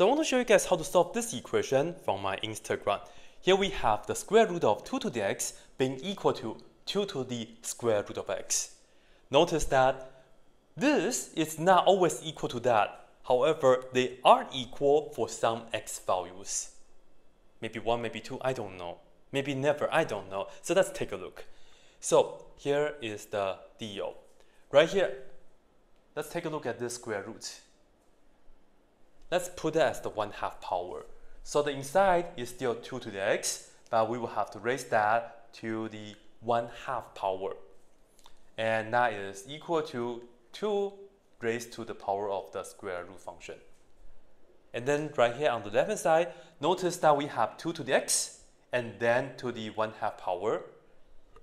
So I want to show you guys how to solve this equation from my Instagram. Here we have the square root of 2 to the x being equal to 2 to the square root of x. Notice that this is not always equal to that. However, they are equal for some x values. Maybe 1, maybe 2, I don't know. Maybe never, I don't know. So let's take a look. So here is the deal. Right here, let's take a look at this square root. Let's put that as the 1 half power. So the inside is still 2 to the x, but we will have to raise that to the 1 half power. And that is equal to 2 raised to the power of the square root function. And then right here on the left hand side, notice that we have 2 to the x and then to the 1 half power.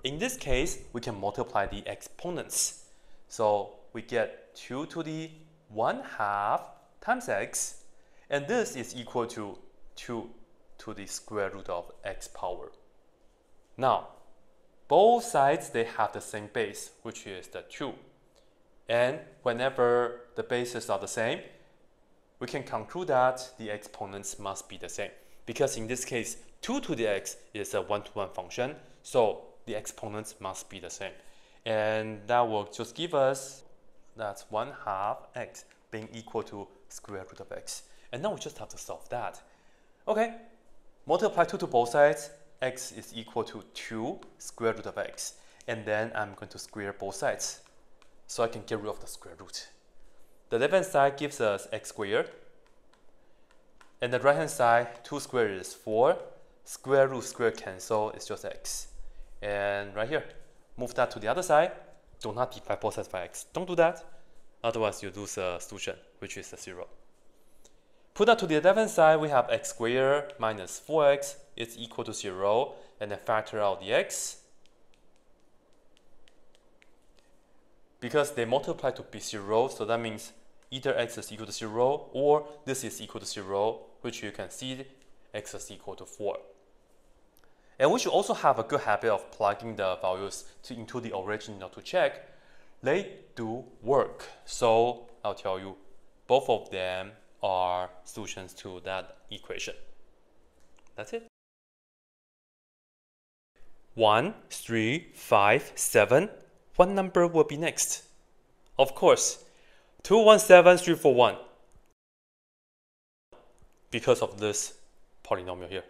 In this case, we can multiply the exponents. So we get 2 to the 1 half times x, and this is equal to 2 to the square root of x power. Now, both sides, they have the same base, which is the 2. And whenever the bases are the same, we can conclude that the exponents must be the same. Because in this case, 2 to the x is a one-to-one -one function, so the exponents must be the same. And that will just give us that's 1 half x being equal to square root of x. And now we just have to solve that. Okay, multiply 2 to both sides. x is equal to 2 square root of x. And then I'm going to square both sides. So I can get rid of the square root. The left hand side gives us x squared. And the right hand side, 2 squared is 4. Square root square cancel, is just x. And right here, move that to the other side. Do not divide both sides by x. Don't do that. Otherwise, you lose uh, a solution, which is a 0. Put that to the left-hand side, we have x squared minus 4x is equal to 0, and then factor out the x. Because they multiply to be 0, so that means either x is equal to 0 or this is equal to 0, which you can see x is equal to 4. And we should also have a good habit of plugging the values to, into the original to check. They do work. So I'll tell you, both of them are solutions to that equation. That's it. 1, 3, 5, 7. What number will be next? Of course, 217341. Because of this polynomial here.